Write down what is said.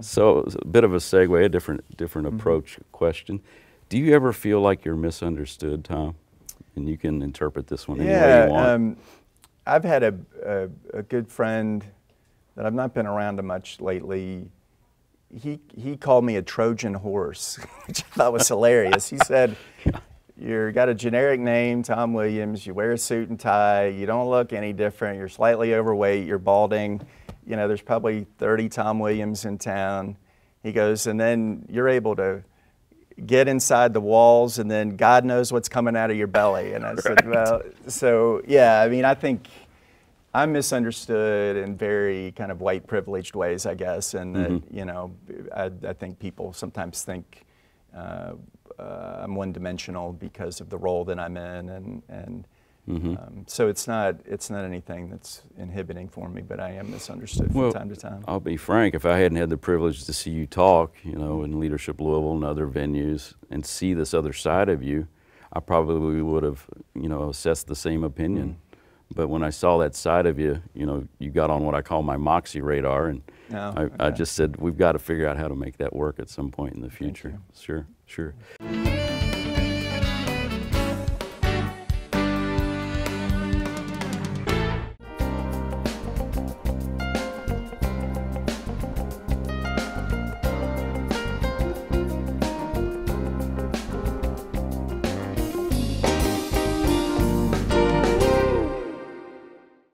So a bit of a segue, a different different Mm-hmm. approach question. Do you ever feel like you're misunderstood, Tom? And you can interpret this one any way Yeah, you want. um, I've had a, a, a good friend that I've not been around to much lately. He, he called me a Trojan horse, which I thought was hilarious. He said, You've got a generic name, Tom Williams, you wear a suit and tie, you don't look any different, you're slightly overweight, you're balding. You know, there's probably 30 Tom Williams in town. He goes, and then you're able to get inside the walls and then God knows what's coming out of your belly. And I said, well, so yeah, I mean, I think I'm misunderstood in very kind of white privileged ways, I guess. And that, you know, I, I think people sometimes think uh, uh, I'm one dimensional because of the role that I'm in. And, and um, so it's not, it's not anything that's inhibiting for me, but I am misunderstood from Well, time to time. I'll be frank, if I hadn't had the privilege to see you talk, you know, in Leadership Louisville and other venues and see this other side of you, I probably would have, you know, assessed the same opinion. Mm. But when I saw that side of you, you know, you got on what I call my moxie radar, and Oh, I, I just said, we've got to figure out how to make that work at some point in the future. Sure, sure.